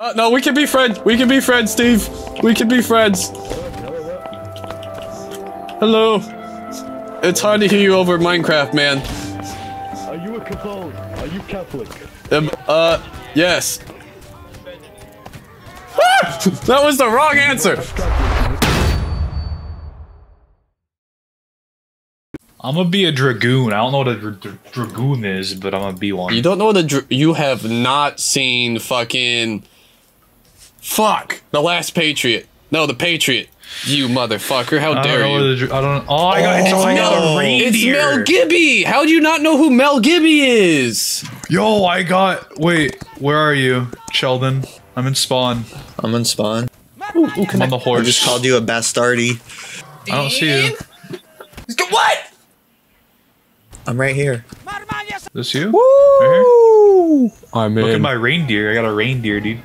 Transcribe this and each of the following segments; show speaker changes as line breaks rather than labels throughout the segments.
Uh, no, we can be friends. We can be friends, Steve. We can be friends. Hello. It's hard to hear you over Minecraft, man.
Are you a Catholic? Are you Catholic?
Um, uh, yes. that was the wrong answer.
I'm gonna be a dragoon. I don't know what a dra- dra- dragoon is, but I'm gonna be one.
You don't know the dr- you have not seen fucking fuck the last Patriot. No, the Patriot. You motherfucker! How
I don't
dare
know
you?
a dra- I don't. Oh, I got.
Oh,
I got
no.
a reindeer.
It's Mel Gibby. How do you not know who Mel Gibby is?
Yo, I got. Wait, where are you, Sheldon? I'm in spawn.
I'm in spawn.
Ooh, ooh,
I'm on the horse.
I
horse.
just called you a bastardy.
I don't see you.
What?
I'm right here.
This you? Right
I'm
here? Look at my reindeer. I got a reindeer, dude.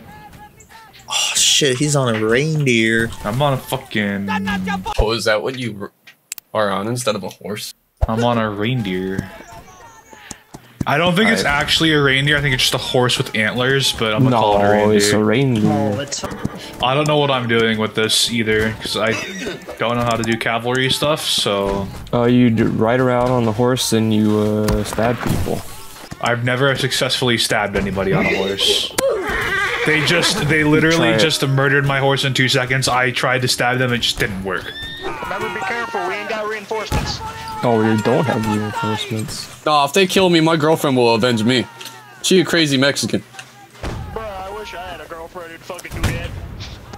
Oh shit, he's on a reindeer.
I'm on a fucking.
Oh, is that what you are on instead of a horse?
I'm on a reindeer. I don't think it's
I-
actually a reindeer. I think it's just a horse with antlers, but I'm gonna call it a reindeer.
it's a reindeer.
I don't know what I'm doing with this either, because I don't know how to do cavalry stuff, so
Uh, you ride around on the horse and you uh, stab people.
I've never successfully stabbed anybody on a horse. They just, they literally just murdered my horse in two seconds. I tried to stab them, it just didn't work.
Remember, be careful. We ain't got reinforcements.
Oh, we don't have reinforcements.
No, if they kill me, my girlfriend will avenge me. She a crazy Mexican.
Bruh, I wish I had a girlfriend who'd fucking do that.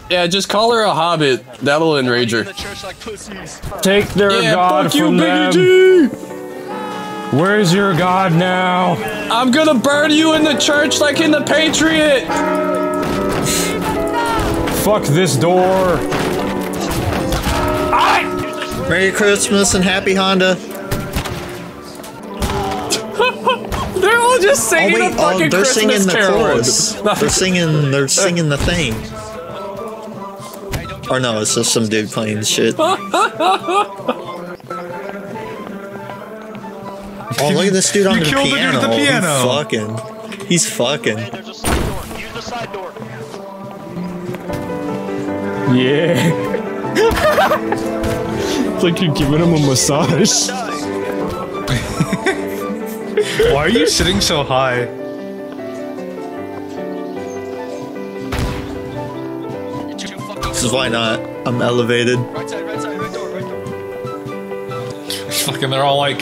Yeah, just call her a hobbit. That'll enrage her.
In the church like pussies.
Take their
Yeah,
god
fuck you,
from them.
Biggie G.
Where's your god now?
I'm gonna burn you in the church like in the Patriot.
Fuck this door.
Merry Christmas and Happy Honda.
They're all just
Oh
singing
wait,
a
oh,
fucking
they're
Christmas
singing the
carol.
chorus. They're singing. They're singing the thing. Or no, it's just some dude playing shit. Oh, look at this dude on
You
the
killed the dude
piano.
at the
He's
piano.
fucking. He's fucking.
There's a side door. Use the side door.
Yeah. it's like you're giving him a massage.
Why are you sitting so high?
This is why not. I'm elevated.
Fucking, they're all like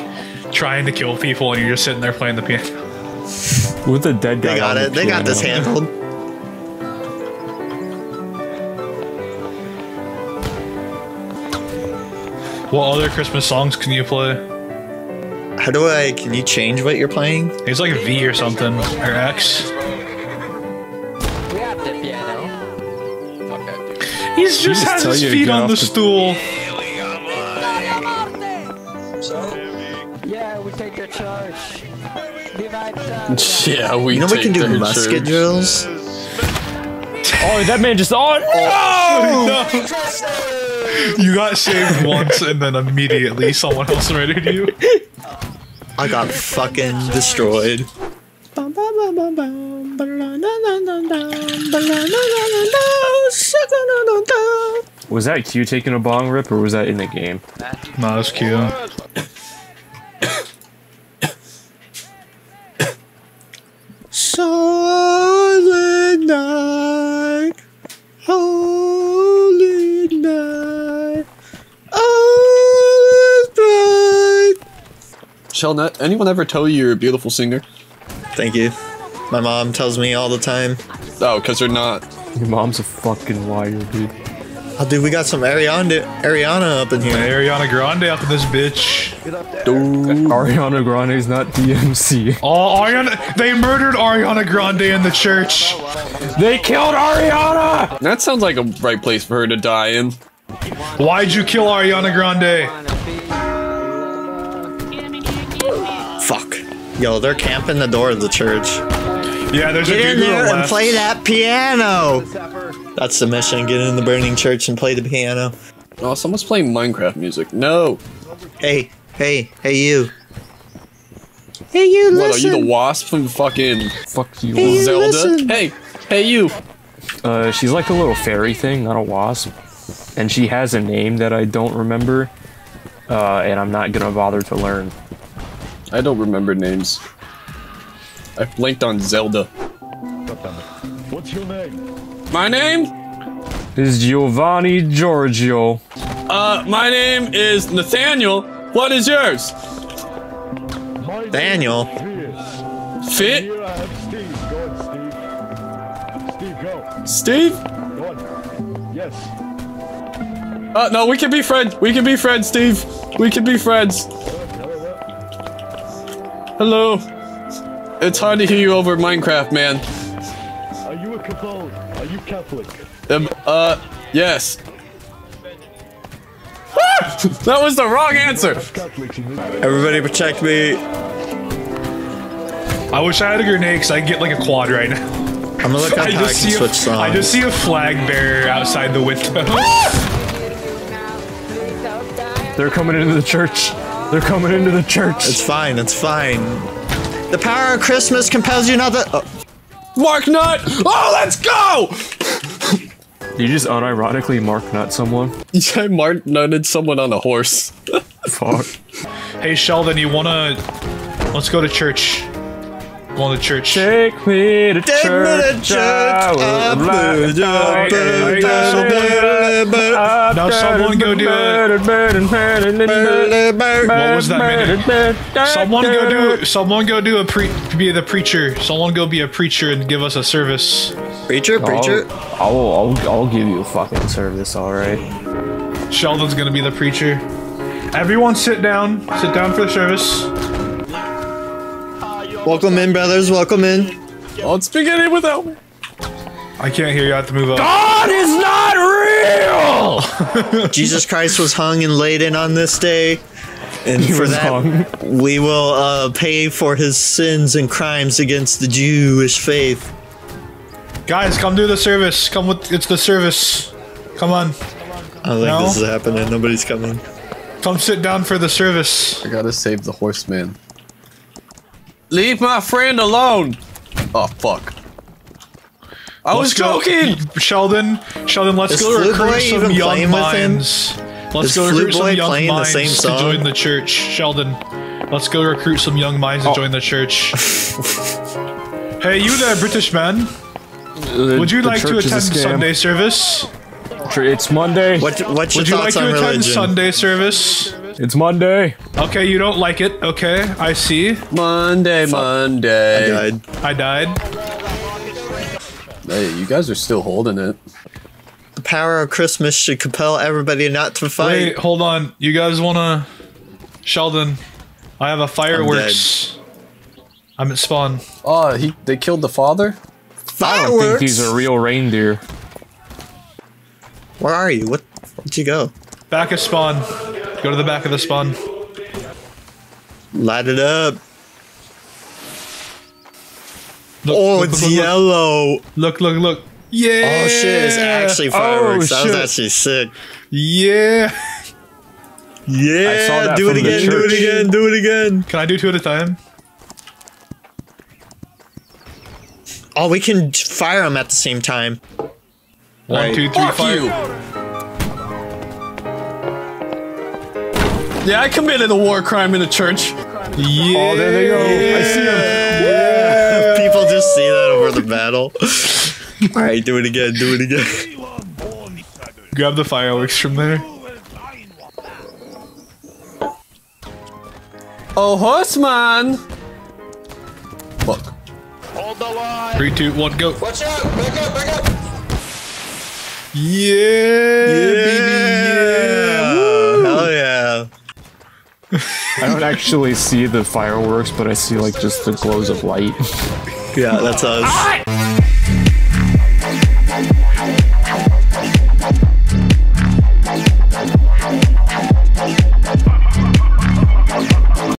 trying to kill people, and you're just sitting there playing the piano.
With a dead guy.
They got
on
it.
the
They got this handled.
What other Christmas songs can you play?
How do I? Can you change what you're playing?
It's like V or something, or X.
We have the piano.
He's just
just
has his feet on the
the-
stool.
Take the church. Divide the.
Yeah, we.
You know we can do musket
church.
drills.
Oh, that man just. Oh no!
You got saved once, and then immediately someone else murdered you.
I got fucking destroyed.
Was that Q taking a bong rip or was that in the game?
No, that's cute.
Sheldon, anyone ever tell you you're a beautiful singer?
Thank you. My mom tells me all the time.
Oh, because they're not.
Your mom's a fucking liar, dude.
Oh, dude, we got some Ariana, Ariana up in here.
Ariana Grande up in this bitch.
Ariana Grande's not DMC.
Oh, Ariana! They murdered Ariana Grande in the church.
They killed Ariana!
That sounds like a right place for her to die in.
Why'd you kill Ariana Grande?
Yo, they're camping the door of the church.
Yeah, there's
Get
a
in
dude to the
there and
left.
play that piano. That's the mission. Get in the burning church and play the piano.
Oh, someone's playing Minecraft music. No.
Hey, hey, hey, you. Hey, you,
What, are you the wasp from fucking
Fuck you.
Hey, you
Zelda?
listen.
Hey, hey you.
Uh, she's like a little fairy thing, not a wasp. And she has a name that I don't remember. Uh, and I'm not gonna bother to learn.
I don't remember names. I blinked on Zelda.
What's your name?
My name?
Is Giovanni Giorgio.
Uh, my name is Nathaniel. What is yours?
My
Daniel.
is
Fit?
Here I have Steve. Go on, Steve. Steve, go.
Steve?
Go on. Yes.
Uh, no, we can be friends. We can be friends, Steve. We can be friends. Hello. It's hard to hear you over Minecraft, man.
Are you a Catholic? Are you Catholic?
Um, uh, yes. Ah! that was the wrong answer.
Catholics in this
Everybody protect me.
I wish I had a grenade because I get like a quad right now.
I'm gonna look up
I
how I can switch songs.
I just see a flag bearer outside the window.
They're coming into the church. They're coming into the church.
It's fine, it's fine. The power of Christmas compels you not to. Oh,
Mark Nut. Oh, let's go.
You just unironically mark nut someone?
I Mark nutted someone on a horse.
Fuck.
hey Sheldon, you wanna? Let's go to church. Going to church.
Take me to
Take me to
church. I
church,
would
I
like
would
to
like
take
to-
me to
Now someone go do it. What was that minute? Someone go do. Someone go do a pre. Be the preacher. Someone go be a preacher and give us a service.
Preacher, preacher.
I'll, I'll, I'll, I'll give you a fucking service, alright?
Sheldon's gonna be the preacher. Everyone sit down. Sit down for the service.
Welcome in, brothers. Welcome in.
Oh, it's beginning without me.
I can't hear you. I have to move up.
God is not real!
Jesus Christ was hung and laid in on this day. And for that,
hung.
we will uh, pay for his sins and crimes against the Jewish faith.
Guys, come do the service. Come with. It's the service. Come on.
I don't think
No?
this is happening. Nobody's coming.
Come sit down for the service.
I gotta save the horseman. Leave my friend alone. Oh fuck. I was
Let's go-
joking.
Sheldon, Sheldon, let's
Is
go
Flute Boy
recruit some young
playing with him?
minds. Let's
Is
go
Flute
recruit some young
playing the
minds
same
to join the church. Sheldon, let's go recruit some young minds to
Oh.
join the church. hey, you there, British man? Would you like to attend Sunday service?
It's Monday.
What, what's your
Would you like
thoughts
to
on
attend? Sunday service?
It's Monday.
Okay, you don't like it. Okay, I see.
Monday, Monday.
I died.
I died.
Hey, you guys are still holding it.
The power of Christmas should compel everybody not to fight.
Wait, hold on. You guys wanna? Sheldon, I have a fireworks. I'm at spawn.
Oh, he they killed the father.
I don't think these are real reindeer.
Where are you? What? Where'd you go?
Back of spawn. Go to the back of the spawn.
Light it up.
Look,
Oh,
look,
it's
look, look,
yellow.
Look, look, look. Yeah.
Oh shit! It's actually oh, fireworks. that was
shit.
actually sick.
Yeah.
Yeah.
I saw that
do it again. Do it again. Do it again.
Can I do two at a time?
Oh, we can fire them at the same time.
One,
Right.
two, three,
Fuck
fire.
you. Yeah, I committed a war crime in a church.
Yeah.
Oh, there they go. I see them.
Yeah. People just see that over the battle. All right, do it again. Do it again.
Grab the fireworks from there.
Oh, horseman. Fuck.
Hold the line.
Three, two, one, go.
Watch out! Back up! Back up!
Yeah, baby.
Yeah! Hell yeah!
I don't actually see the fireworks, but I see like just the glows of light.
Yeah, that's us. Ah!